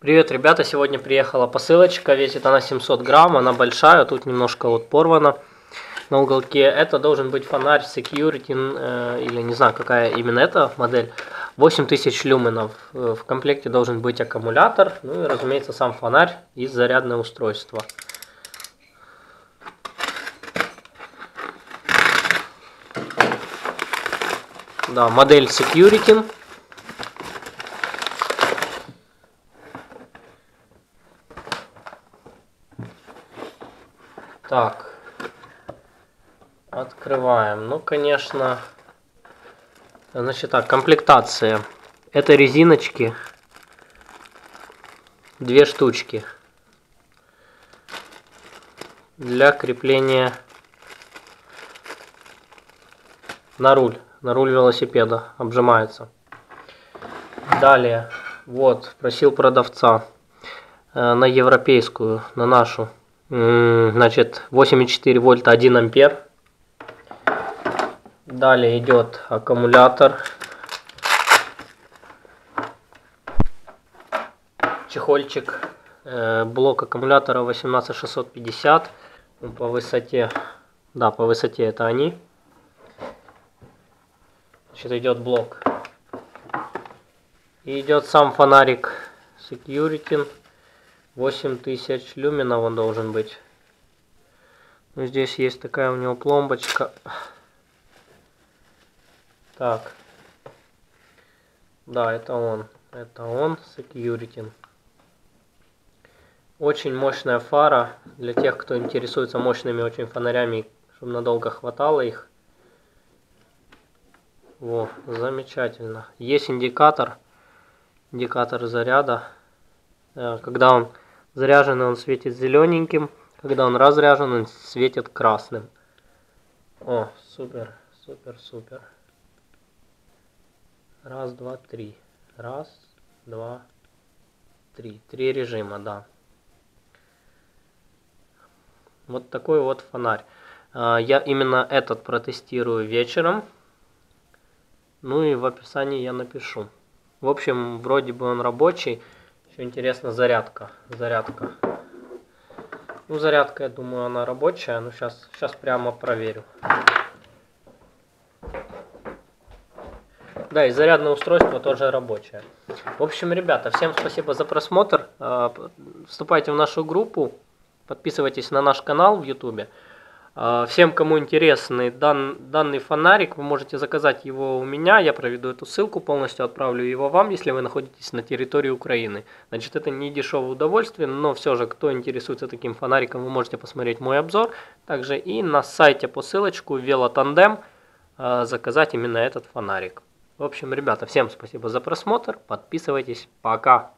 Привет, ребята! Сегодня приехала посылочка, весит она 700 грамм, она большая, тут немножко вот порвана на уголке. Это должен быть фонарь Security, э, или не знаю, какая именно эта модель. 8000 люменов. Э, в комплекте должен быть аккумулятор, ну и, разумеется, сам фонарь и зарядное устройство. Да, модель Security. Так. Открываем. Ну, конечно... Значит так, комплектация. Это резиночки. Две штучки. Для крепления на руль. На руль велосипеда. Обжимается. Далее. Вот, просил продавца э, на европейскую, на нашу Значит, 8,4 вольта 1 ампер. Далее идет аккумулятор. Чехольчик. Э, блок аккумулятора 18650. Ну, по высоте. Да, по высоте это они. Значит, идет блок. И идет сам фонарик Security. 8000 люменов он должен быть. Ну, здесь есть такая у него пломбочка. Так. Да, это он. Это он, Security. Очень мощная фара. Для тех, кто интересуется мощными очень фонарями, чтобы надолго хватало их. Во, замечательно. Есть индикатор. Индикатор заряда. Э, когда он Заряженный он светит зелененьким. Когда он разряжен, он светит красным. О, супер, супер, супер. Раз, два, три. Раз, два, три. Три режима, да. Вот такой вот фонарь. А, я именно этот протестирую вечером. Ну и в описании я напишу. В общем, вроде бы он рабочий. Еще интересно зарядка. Зарядка. Ну, зарядка, я думаю, она рабочая. Ну, сейчас, сейчас прямо проверю. Да, и зарядное устройство тоже рабочее. В общем, ребята, всем спасибо за просмотр. А, вступайте в нашу группу. Подписывайтесь на наш канал в YouTube. А, всем, кому интересный дан, данный фонарик, вы можете заказать его у меня. Я проведу эту ссылку, полностью отправлю его вам, если вы находитесь на территории Украины. Значит, это не дешевое удовольствие, но все же, кто интересуется таким фонариком, вы можете посмотреть мой обзор. Также и на сайте по ссылочку Велотандем а, заказать именно этот фонарик. В общем, ребята, всем спасибо за просмотр. Подписывайтесь. Пока.